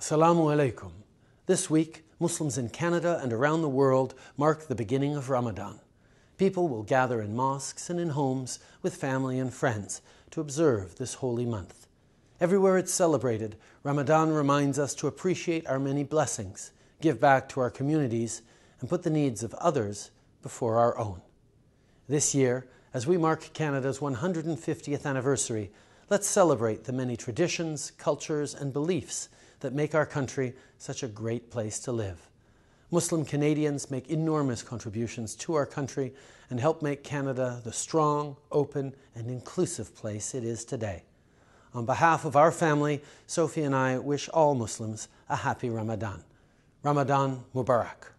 Assalamu alaikum. This week, Muslims in Canada and around the world mark the beginning of Ramadan. People will gather in mosques and in homes with family and friends to observe this holy month. Everywhere it's celebrated, Ramadan reminds us to appreciate our many blessings, give back to our communities, and put the needs of others before our own. This year, as we mark Canada's 150th anniversary, let's celebrate the many traditions, cultures, and beliefs that make our country such a great place to live. Muslim Canadians make enormous contributions to our country and help make Canada the strong, open, and inclusive place it is today. On behalf of our family, Sophie and I wish all Muslims a happy Ramadan. Ramadan Mubarak.